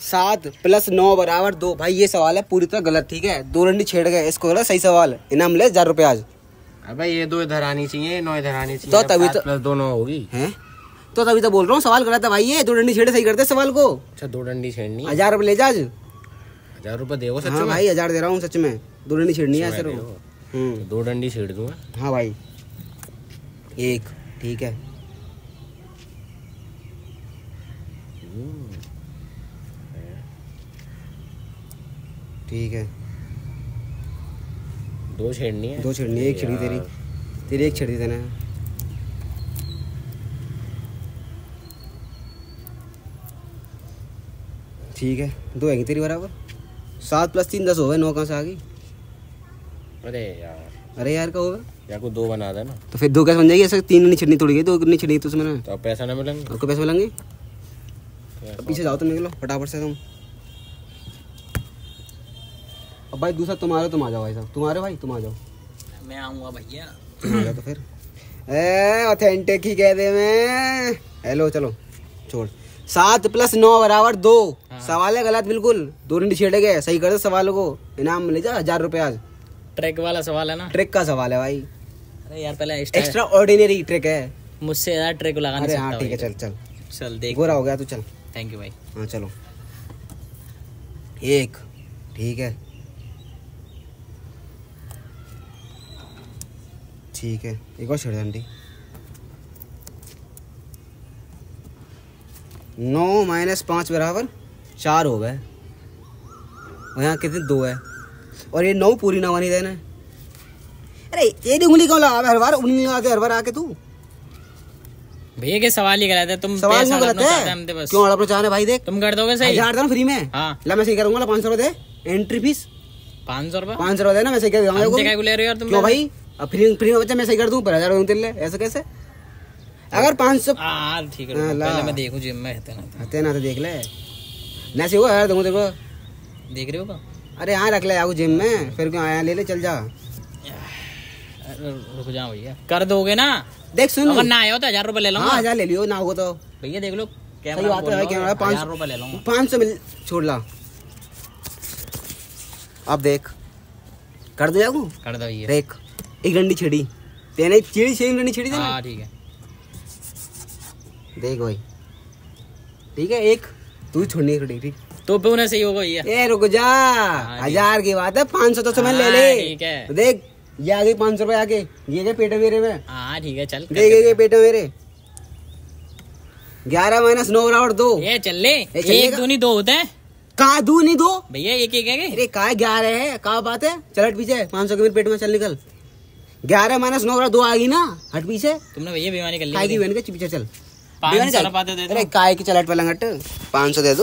सात प्लस नौ बराबर दो। भाई ये सवाल है पूरी तरह गलत ठीक है? दो रंडी छेड़ गए इसको गलत सही सवाल इनाम ले हज़ार रुपए आज। अबे ये दो इधर आनी चाहिए नौ इधर आनी चाहिए। तो तभी तो- प्लस दो नौ होगी। हैं? तो तभी तो बोल रहा हूँ सवाल गलत है भाई ये। दो डंडी छेड़े सही करते सवाल को। अच्छा दो डंडी छेड़नी। हज़ार रुपए ले जा आज। हज़ार रुपए देगा सच हाँ में? भाई हज़ार दे रहा हूँ सच में। दो डंडी छेड़नी है सर। हम्म। तो दो डंडी छेड़ दूँगा हाँ भाई। एक ठीक है। ठीक है। दो छेड़नी है। दो छेड़नी है एक छेड़ी तेरी। तेरी एक छेड़ी देना है ठीक है दो आएँगी तेरी बराबर। सात प्लस तीन दस हो गए नौ कहाँ से आ गई? अरे यार। अरे यार क्या होगा? या को दो बना देना तो फिर दो कैसे बन जाएगी? ऐसे तीन नहीं छेड़नी तोड़ी गई दो नहीं छेड़ी तो उसमें तो पैसा ना मिलेंगे। आपको पैसे मिलेंगे? तो पीछे जाओ तुम निकलो फटाफट से तुम। अब भाई दूसरा तुम्हारे तुम आ जाओ भाई साहब। तुम्हारे भाई? तुम आ जाओ। मैं आऊँगा भैया। तुम आ जाओ तो फिर। ए ऑथेंटिक ही कह दे मैं। हेलो चलो छोड़। सात प्लस नौ बराबर दो। हाँ। सवाल है गलत बिल्कुल। दो रिंडी छेड़े गए। सही कर दे सवाल को। इनाम मिले जा हज़ार रुपए आज। ट्रैक वाला सवाल है ना? ट्रिक का सवाल है भाई। अरे यार पहले एक्स्ट्रा ऑर्डिनरी ट्रिक है। मुझसे ज़्यादा ट्रैक लगा अरे हाँ ठीक है चल चल। चल देख। गोरा हो गया तो चल। थैंक यू भाई हाँ चलो। एक ठीक है। ठीक है एक और छेड़ आंटी। नौ माइनस पाँच बराबर चार हो गए। और यहाँ कितने? दो है। और ये नौ पूरी ना बनी देना अरे तेरी उंगली क्यों लगा हर बार उंगली लगा के हर बार आके तू। भैया के सवाल ही गलत है। तुम सवाल क्यों गलत है? क्यों हड़पना चाहने भाई देख। तुम कर दोगे सही? हज़ार देना फ्री में। हाँ। ला मैं सही करूँगा पाँच सौ रुपये दे। एंट्री फ़ीस पाँच सौ रुपये पाँच सौ रुपये देना मैं सही कर दूँगा हमसे क्या ले रहे यार तुम क्यों भाई? अब फ्री फ्री में बच्चा मैं सही कर दूँ? पर हज़ार दूँ तेरे ऐसे कैसे? अगर पाँच सौ हाँ ठीक है हाँ, पहले मैं देखूँ जिम में रहते ना आते ना तो देख ले। ना सही हुआ दूँगा देखो देख रहे हो का अरे यहाँ रख ले आगू जिम में। फिर क्यों आया? ले ले चल जा। रुक जाओ भैया। कर दोगे ना? देख सुन। अगर ना आया हो तो हज़ार रुपये ले हाँ हज़ार ले लियो ना हो तो। भैया देख लो सही बात है कैमरा पाँच हज़ार ले लूँगा। पाँच सौ मिल छोड़ ला। अब देख। कर दो जागू कर दो भैया। देख। एक डंडी छिड़ी। तेने चिड़ी छेड़ी डंडी छिड़ी हाँ देना ठीक है। देख भाई। ठीक है एक। तू छोड़नी खड़ी ठीक तो पे उन्हें सही होगा भैया। ए रुक जा। हज़ार की बात है पाँच सौ तो समय ले हाँ, ले। ठीक है। तो देख ये आ गई पाँच सौ रुपए आके ये क्या पेट मेरे में। हाँ ठीक है चल देख ये पेट मेरे। ग्यारह माइनस नौ बराबर दो। ये चल ले? एक दो नहीं दो होते हैं। कहा दू नहीं दो? भैया एक एक है अरे कहा ग्यारह है? कहा बात है? चल पीछे पाँच सौ के मेरे पेट में चल निकल। ग्यारह माइनस नौ दो आ गई ना हट पीछे। तुमने भैया बीमारी कर काय की ली बहन के पीछे चल। पाँच सौ दो अरे काय की चल हट पलंग हट पाँच सौ दे दो।